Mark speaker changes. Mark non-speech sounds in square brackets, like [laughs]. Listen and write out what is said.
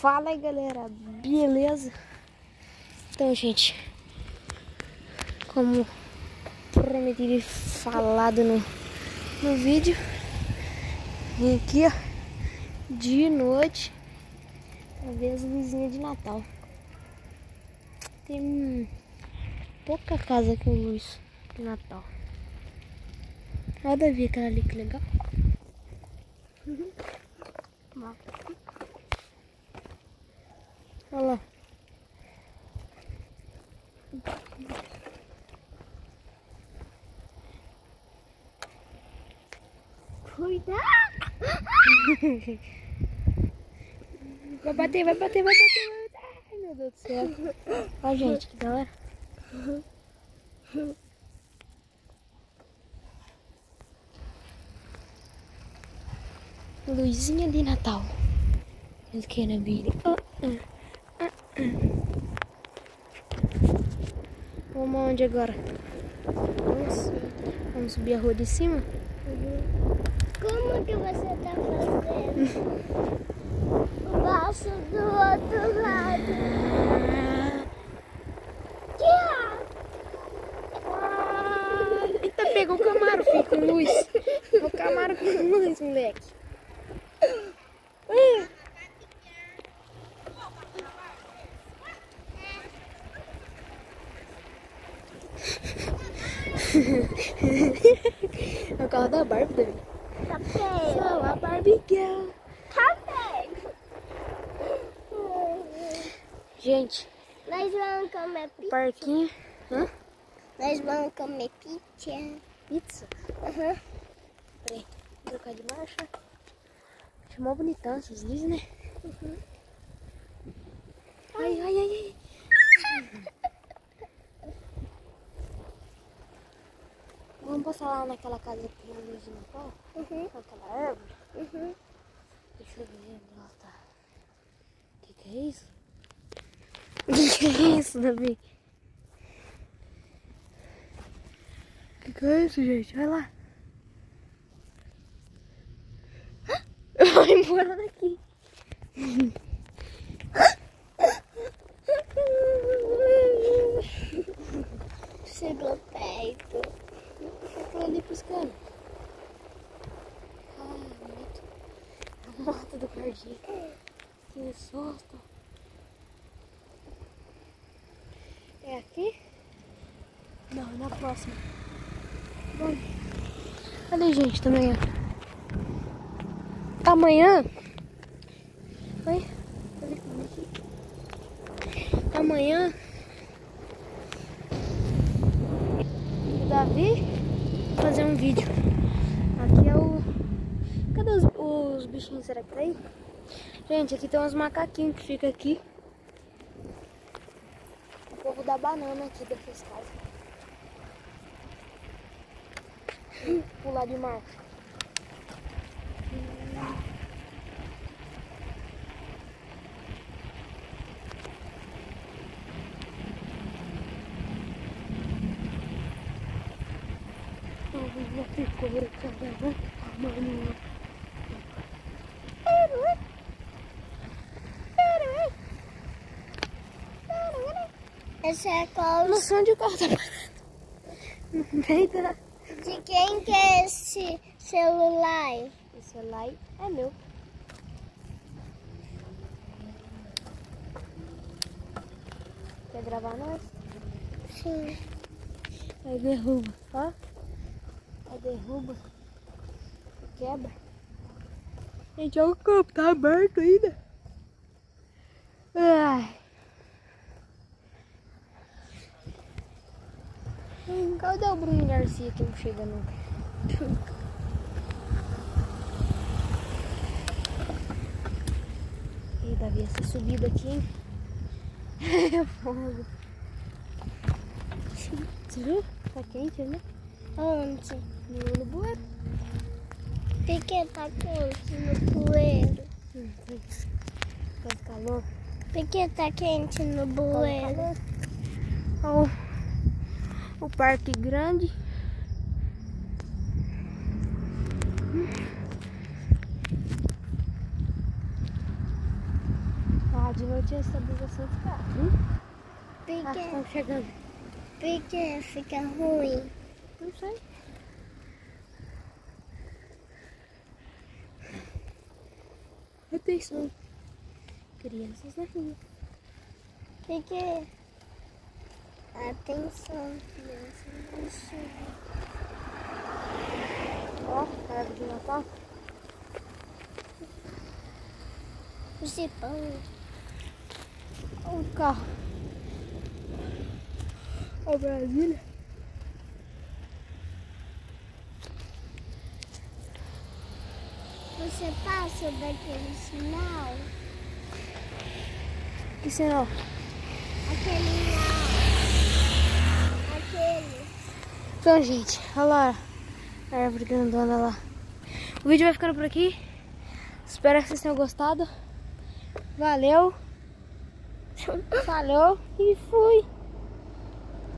Speaker 1: Fala aí galera, beleza? Então gente, como prometido e falado no, no vídeo, vim aqui ó, de noite pra ver as luzinhas de Natal. Tem pouca casa com luz de Natal. Olha Davi aquela ali que legal. Olha lá.
Speaker 2: Cuidado!
Speaker 1: Vai bater, vai bater, vai bater. Ai, meu Deus do céu. Ó, gente, que da hora. Luzinha de Natal. Eles querem vir. Oh, uh, uh, uh. Vamos aonde agora? Vamos, vamos subir a rua de cima?
Speaker 2: Como que você tá fazendo? O braço do outro lado.
Speaker 1: Eita, pegou o Camaro, filho, com luz. O Camaro com luz, moleque. É o carro da Barbie, Davi.
Speaker 2: Tá feio.
Speaker 1: Sou a Barbie Girl.
Speaker 2: Tá feio.
Speaker 1: Gente,
Speaker 2: Nós vamos comer pizza.
Speaker 1: parquinho. Hã?
Speaker 2: Nós vamos comer pizza.
Speaker 1: Pizza.
Speaker 2: Aham.
Speaker 1: Peraí, vou trocar de marcha. Chamou bonitão essas luzes, né? Ai, ai, ai, ai. Passar lá naquela casa que tem a luz de Natal?
Speaker 2: Uhum.
Speaker 1: Com aquela árvore?
Speaker 2: Uhum.
Speaker 1: Deixa eu ver onde ela tá. O que, que é isso? O [laughs] que, que é isso, Davi? O que, que é isso, gente? Vai lá. [laughs] Vai embora daqui. [laughs]
Speaker 2: Chegou perto.
Speaker 1: Ficou ali piscando. Ai, muito. A moto do guardinha. Que susto. É aqui? Não, é na próxima. Bom. Cadê gente também? ó. Amanhã. Oi? Aqui? Amanhã. O Davi fazer um vídeo. Cadê os, os bichinhos? Será que tá aí? Gente, aqui tem uns macaquinhos que ficam aqui. O povo da banana aqui dessas casas. Pular de marcha. Ai, que cor, cara. Mano.
Speaker 2: Esse é qual?
Speaker 1: Não sei onde o carro tá parado. [laughs] No meio da...
Speaker 2: De quem que é esse celular?
Speaker 1: Esse celular é meu. Quer gravar nós?
Speaker 2: Sim.
Speaker 1: Aí derruba, ó. Aí derruba. Quebra. Gente, olha o campo, tá aberto ainda. Ai. Hum, Cadê o Bruno Garcia que não chega nunca? [laughs] Ih, Davi, essa subida aqui, hein? [laughs] É fogo. Você viu? Tá quente, né?
Speaker 2: Onde?
Speaker 1: No, bueiro.
Speaker 2: Por que tá quente no bueiro?
Speaker 1: Faz calor.
Speaker 2: Por que tá quente no bueiro?
Speaker 1: calor. O, parque grande. Ah, de noite a estabilização fica ruim.
Speaker 2: Por
Speaker 1: Ah,
Speaker 2: que,
Speaker 1: estamos chegando.
Speaker 2: por que fica ruim?
Speaker 1: Não sei. Atenção. Crianças na rua.
Speaker 2: Por que? Atenção, criança.
Speaker 1: Ó, árvore de Natal.
Speaker 2: O.
Speaker 1: Olha o carro. O Brasília.
Speaker 2: Você passa daquele sinal?
Speaker 1: Que sinal?
Speaker 2: Aquele não.
Speaker 1: Então, gente, olha lá a árvore grandona lá. O vídeo vai ficando por aqui. Espero que vocês tenham gostado. Valeu. [laughs] Falou e fui.